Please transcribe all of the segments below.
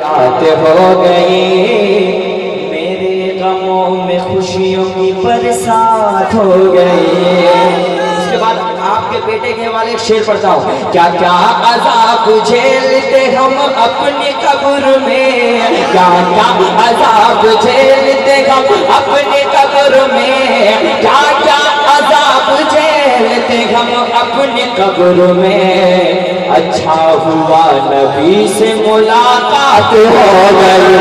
یاد ہو گئی میرے غموں میں خوشیوں کی برسات ہو گئی اس کے بعد آپ کے بیٹے کے حوالے ایک شعر پڑھتا ہوں۔ کیا کیا عذاب جھیلتے ہم اپنی قبر میں؟ کیا کیا عذاب جھیلتے ہم اپنی قبر میں؟ کیا کیا جھیلتے ہم اپنی قبر میں۔ اچھا ہوا نبی سے ملاقات ہو گئی۔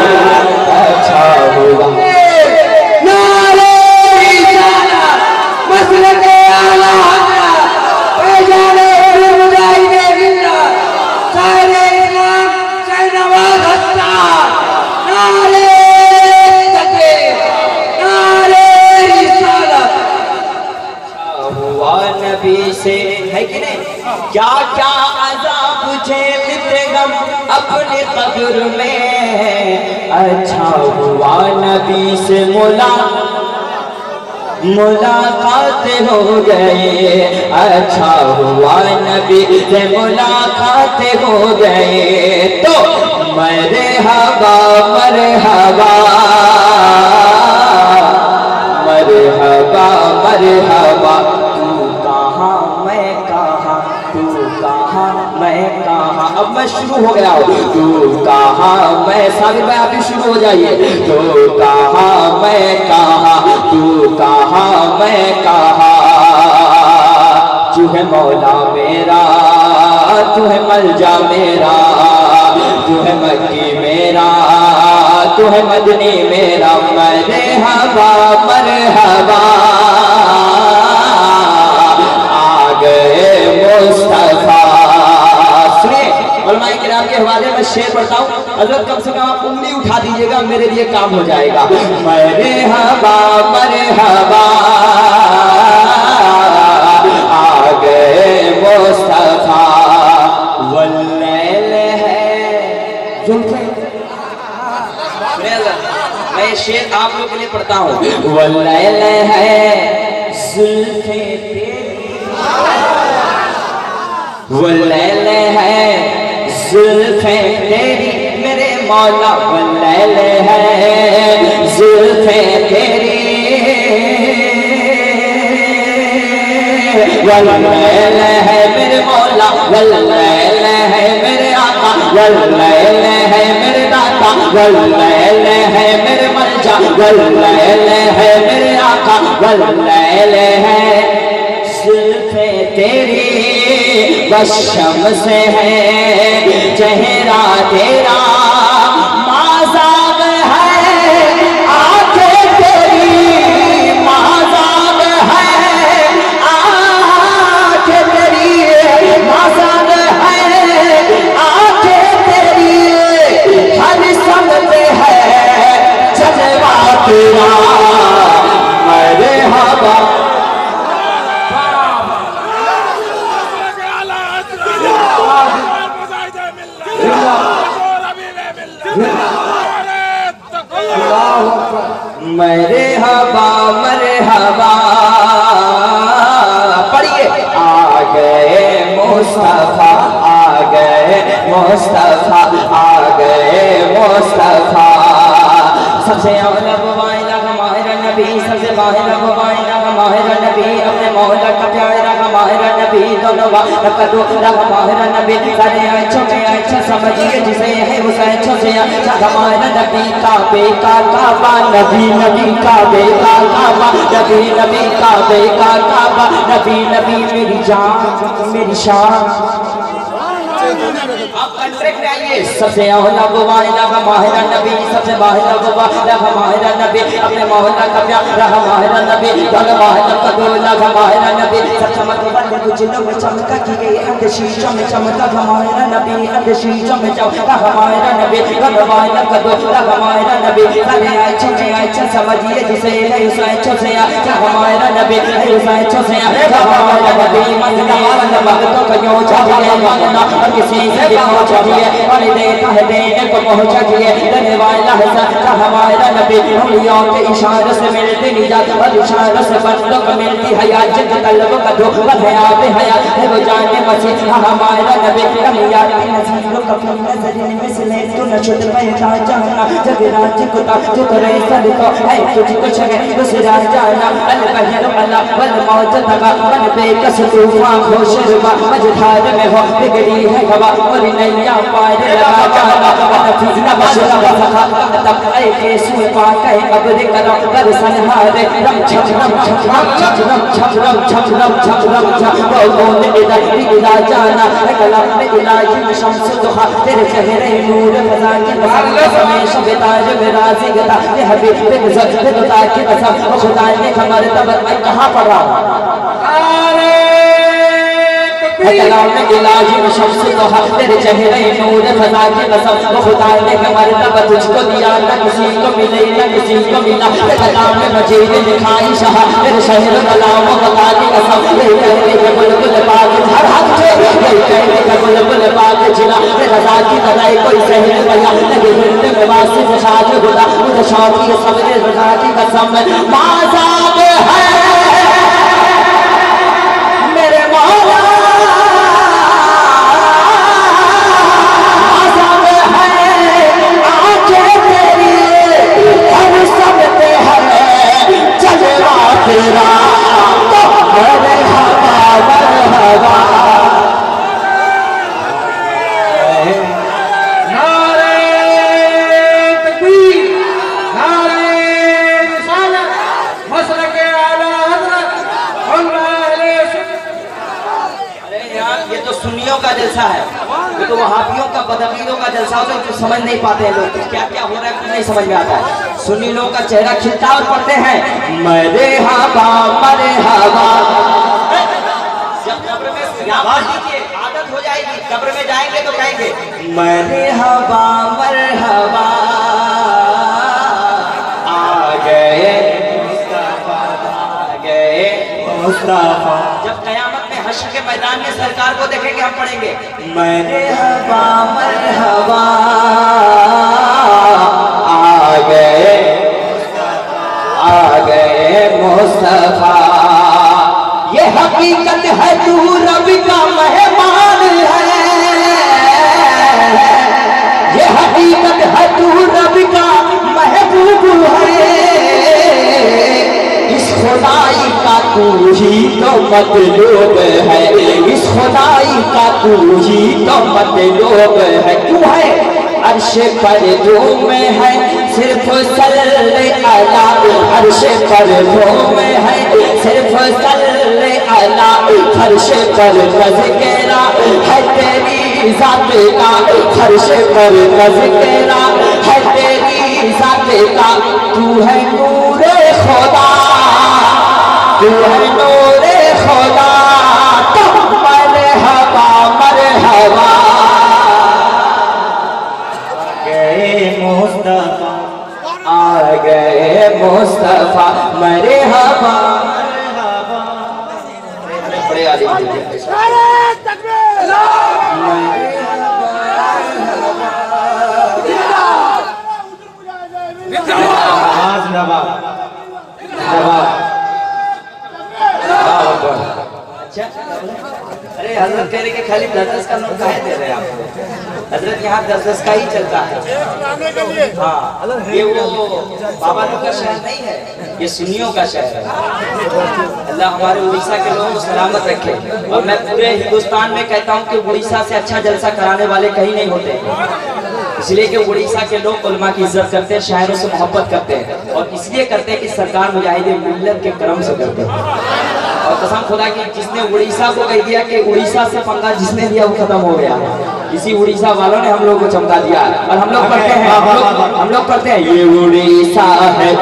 اچھا ہوا ہوا نبی سے ہے کہ نہیں؟ کیا کیا عذاب جھیلتے ہم اپنی قبر میں اچھا ہوا نبی سے ملا ملاقات ہو گئے۔ اچھا ہوا نبی سے ملاقات ہو گئے۔ تو مرحبا مرحبا۔ مرحبا مرحبا۔ کہاں اب میں شروع ہو گیا ہوں۔ تو کہاں میں صابر بھائی آپ بھی شروع ہو جائیے۔ تو کہاں میں کہاں تو کہاں میں کہاں تو ہے مولا میرا، تو ہے ملجا میرا، تو ہے مکی میرا، تو ہے مدنی میرا۔ مرحبا مرحبا۔ آ گئے مصطفیٰ کے حوالے میں شعر پڑھتا ہوں۔ حضرت کم سے کم آپ انگلی اٹھا دیجیے گا، میرے لیے کام ہو جائے گا۔ مرحبا مرحبا آ گئے مصطفیٰ۔ واللیل ہے۔ زلفیں سنیں میں یہ شعر آپ لوگ کے لیے پڑھتا ہوں۔ واللیل ہے۔ زلفیں تیری واللیل ہے۔ زلفیں تیری میرے مولا واللیل ہے۔ زلفیں تیری واللیل ہے۔ میرے مولا واللیل ہے۔ میرے آقا واللیل ہے۔ میرے داتا واللیل ہے۔ میرے ملجا واللیل ہے۔ میرے آقا واللیل ہے۔ زلفیں تیری بس شمس ہے چہرہ تیرا مرحبا مرحبا۔ پڑھیے۔ آ گئے مصطفیٰ، آ گئے مصطفیٰ، آ گئے مصطفیٰ۔ سب سے اولا بوائلہ کا ماہر نبی، سب سے ماہر بوائلہ کا ماہر نبی، اپنے مولا کا پیارے ماہر نبی دونوں والا کا ماہر نبی سارے اچھوں میں اچھا سمجھیے جسے ہے اس اچھوں سے اچھا ماہر نبی کعبے کا کعبہ نبی نبی کعبے کا کعبہ نبی نبی کعبے کا کعبہ نبی نبی میری جان میری شان آپ کنٹریکٹ آئیے سب سے اولا کو واحدہ کا ماہرہ نبی سب سے واحدہ کو واحدہ کا ماہرہ نبی اپنے مولا کا پیارا کا ماہرہ نبی دونوں واحدہ کا چمکا کی گئی اند چمکا ہمارا نبی اند چمکا ہمارا نبی رب والا قدو رب ہمارا نبی سلے آئچھو سے سمجھئے جسے لیے سائچھو سے ہمارا نبی لیے سائچھو سے ہمارا نبی مندہ مند مغتو کیوں چاہیے مندہ کسی سے بھی ہو چاہیے اور دیتا ہے دینے کو پہنچا کیے دینے والا ہمارا نبی ہم یوں کے اشارہ سے ملتے نہیں جاتا اور اشارہ سے بندوں کو ملتی ہے حیا جن طلب کا دو حیا بے ہے وہ جانے مسیح ہمارا ہاں، نبی کمیا کی نظر کو کم نظر میں سلے تو نہ چھٹ جانا۔ جب رات کو تا تو کرے سر کو۔ ہے، تجھ کو چھگے اس رات جانا۔ البحر اللہ ول موت تھا من بے کس طوفان خوش روا مجھ میں ہو، بگڑی ہے ہوا اور نیا پار لگا جانا۔ زندہ باد زندہ باد تب اے کے کرم رم چھم چھم چھم چھم چھم چھم کہاں پڑا؟ کلام الہی و شمس تو حق تیرے چہرے نور فضا کی قسم وہ خدا نے مرتبہ تجھ کو دیا نہ کسی کو ملے نہ کسی کو ملا کلام مجید لکھائی شاہ تیرے شہر کلام و خدا کی قسم یہ کہنے کہ بلبل پاک ہر حق سے یہ کہنے کہ بلبل پاک جنا رضا کی تنائی کوئی سہر بیا لگے ہند میں واسف شاد خدا، مجھے شوقی صبر، رضا کی قسم مازاب کیونکہ وہابیوں کا بدعیدوں کا جلسہ ہوتا ہے جو سمجھ نہیں پاتے ہیں لوگ کیا کیا ہو رہا ہے؟ کچھ نہیں سمجھ میں آتا ہے؟ سنی لوگ کا چہرہ کھلتا اور پڑھتے ہیں مرے ہوا مرے ہوا۔ جب قبر میں آواز دیجیے عادت ہو جائے گی، قبر میں جائیں گے تو کہیں گے مرے ہوا مرحبا آ آگئے مصطفیٰ آگئے مصطفیٰ۔ حشر کے میدان میں سرکار کو دیکھیں گے، ہم پڑھیں گے۔ مرحبا مرحبا آ گئے آ گئے مصطفیٰ۔ یہ حقیقت ہے تو رب کا مہمان ہے۔ یہ حقیقت ہے تو رب کا محبوب ہے۔ اس خدائی تو ہی ہے اس خدائی کا تو ہے ہے عرش پر میں ہے صرف عرش پر میں ہے صرف سلے علا عرش پر تذکرہ ہے تیری ذات کا عرش پر تذکرہ ہے تیری ذات کا تو ہے نور خدا i know it's a lie رہے حضرت کہہ رہے کہ خالی دس دس کا نوٹ کہیں دے رہے ہیں آپ کو حضرت یہاں دس دس کا ہی چلتا ہے۔ ہاں، یہ وہ بابا لوگ کا شہر نہیں ہے، یہ سنیوں کا شہر ہے۔ اللہ ہمارے اڑیسہ کے لوگوں کو سلامت رکھے۔ اور میں پورے ہندوستان میں کہتا ہوں کہ اڑیسہ سے اچھا جلسہ کرانے والے کہیں نہیں ہوتے۔ اس لیے کہ اڑیسہ کے لوگ علماء کی عزت کرتے ہیں شہروں سے محبت کرتے ہیں۔ اور اس لیے کرتے ہیں کہ سرکار مجاہد ملت کے کرم سے کرتے ہیں۔ قسم خدا کی جس نے اڑیسہ کو کہہ دیا کہ اڑیسہ سے پنگا جس نے دیا وہ ختم ہو گیا۔ اسی اڑیسہ والوں نے ہم لوگ کو چمکا دیا۔ اور ہم لوگ پڑھتے ہیں ہم لوگ پڑھتے ہیں یہ اڑیسہ ہے